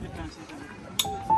Gracias.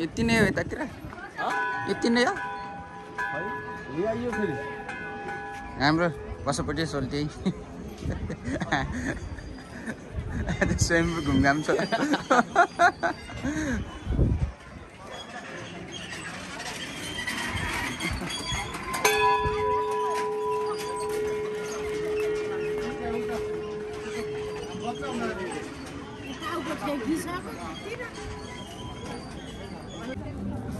यति नै हो यतातिर यति नै हो हाम्रो कसैपट्टि सोल्टी स्वयं घुमघाम छ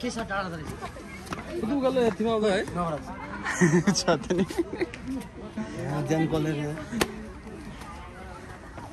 के छ टाढा गल्ल यतिमा आउँदा है छ त नि। ज्यान कलेर